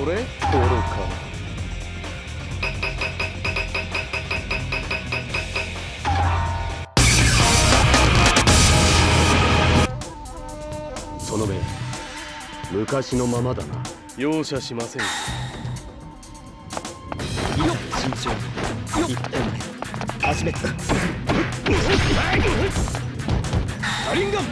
俺？愚かな。その目昔のままだな。容赦しません。よ慎重一本目始めカリンガン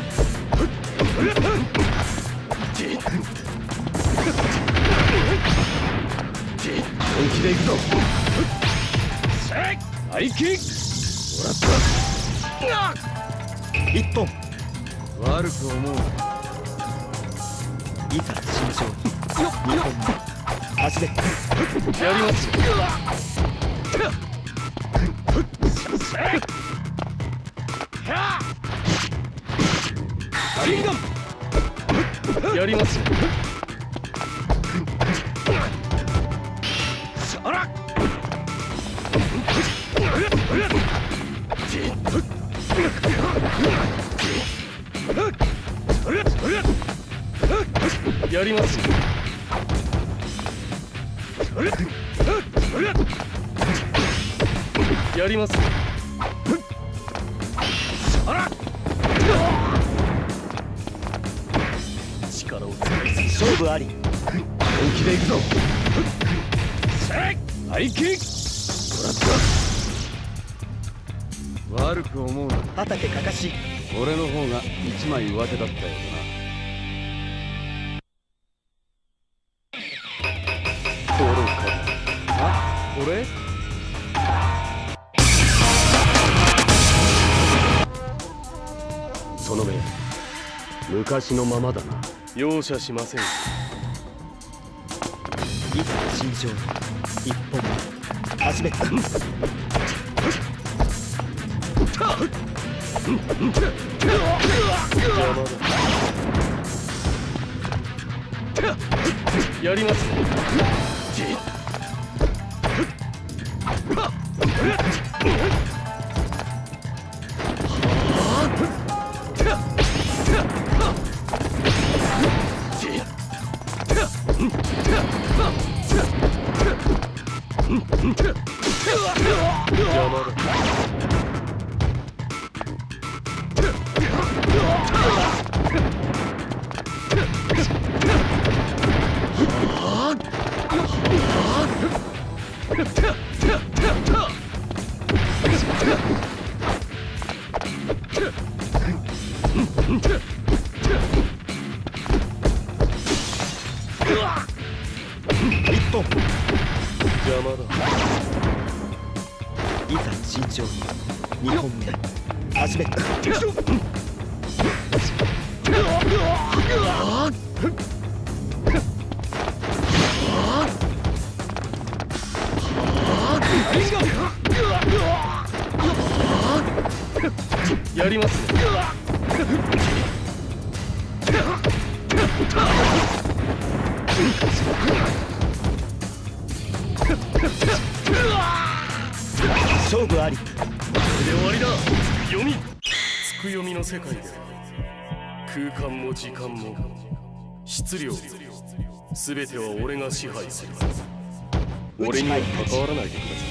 気で行くぞ。張り切りもらった一本悪く思う。いざ慎重二本目始めやりますよ。カリンガンやりますよ。やりますよやりますよ力を使いすぎ勝負あり。本気で行くぞ張り切りもらった悪く思うな。畑かかし。俺の方が一枚上手だったよな。愚かなあ俺？その目昔のままだな。容赦しません。いざ慎重一本目始めやりますじっ魔邪魔だ。いざ慎重に二本目。始めやりますね。勝負あり。これで終わりだ。読み。つく読みの世界で。空間も時間も。質量。全ては俺が支配する。俺には関わらないでください